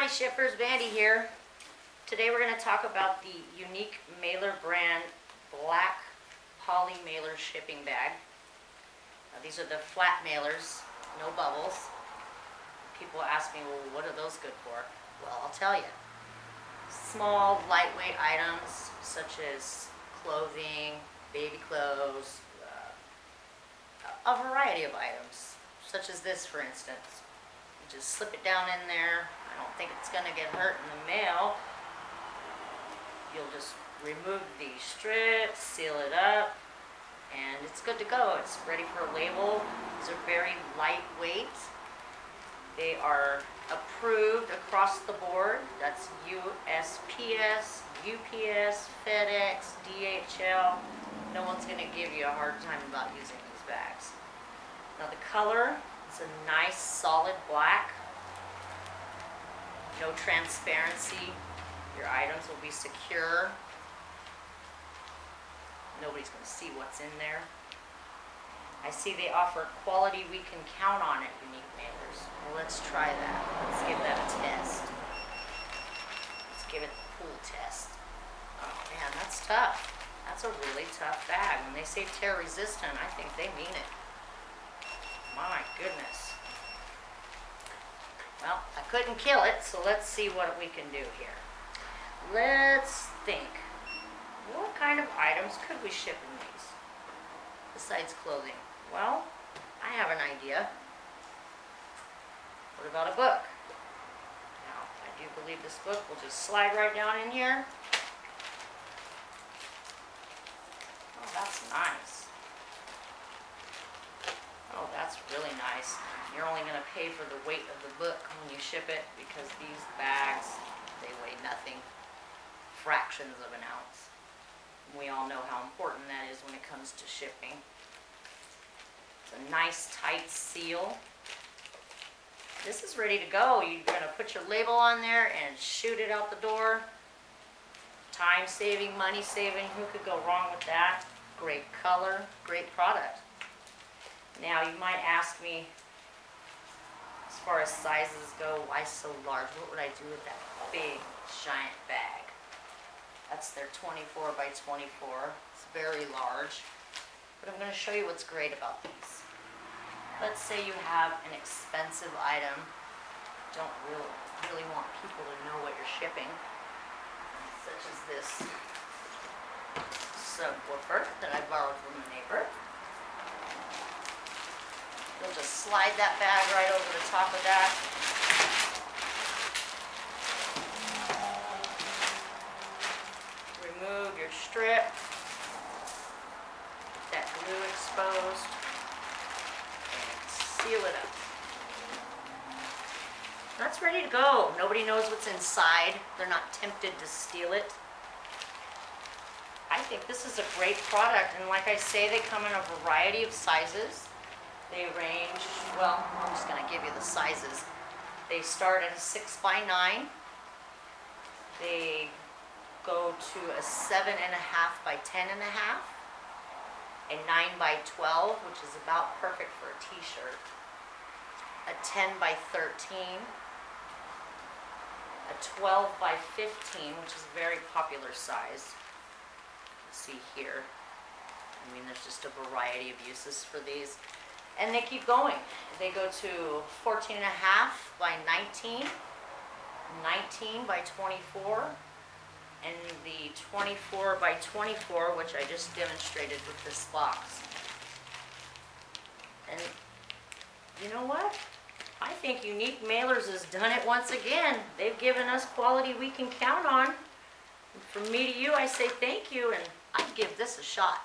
Howdy shippers, Vandy here. Today we're going to talk about the Uneek Mailer brand black poly mailer shipping bag. Now, these are the flat mailers, no bubbles. People ask me, well, what are those good for? Well, I'll tell you. Small, lightweight items such as clothing, baby clothes, uh, a variety of items, such as this for instance. Just slip it down in there. I don't think it's gonna get hurt in the mail. You'll just remove the strips, seal it up, and it's good to go. It's ready for a label. These are very lightweight. They are approved across the board. That's USPS, UPS, FedEx, DHL. No one's gonna give you a hard time about using these bags. Now the color is a nice solid black. No transparency. Your items will be secure. Nobody's gonna see what's in there. I see they offer quality we can count on at Uneek Mailers. Well, let's try that. Let's give that a test. Let's give it the pool test. Oh man, that's tough. That's a really tough bag. When they say tear resistant, I think they mean it. My goodness. Well, I couldn't kill it, so let's see what we can do here. Let's think. What kind of items could we ship in these? Besides clothing. Well, I have an idea. What about a book? Now, I do believe this book will just slide right down in here. Oh, that's nice. Oh, that's really nice. You're only going to pay for the weight of the book when you ship it because these bags, they weigh nothing. Fractions of an ounce. We all know how important that is when it comes to shipping. It's a nice tight seal. This is ready to go. You're going to put your label on there and shoot it out the door. Time saving, money saving, who could go wrong with that? Great color, great product. Now you might ask me, far as sizes go, why so large? What would I do with that big giant bag? That's their 24 by 24. It's very large. But I'm going to show you what's great about these. Let's say you have an expensive item. Don't really, really want people to know what you're shipping. Such as this subwoofer that I borrowed from a neighbor. You'll just slide that bag right over the top of that. Remove your strip. Get that glue exposed. Seal it up. That's ready to go. Nobody knows what's inside. They're not tempted to steal it. I think this is a great product, and like I say, they come in a variety of sizes. They range, well, I'm just gonna give you the sizes. They start at a six by nine. They go to a seven and a half by ten and a half. A nine by 12, which is about perfect for a t-shirt. A 10 by 13. A 12 by 15, which is a very popular size. See here. I mean, there's just a variety of uses for these. And they keep going. They go to 14 and a half by 19, 19 by 24, and the 24 by 24, which I just demonstrated with this box. And you know what? I think Uneek Mailers has done it once again. They've given us quality we can count on. And from me to you, I say thank you, and I'd give this a shot.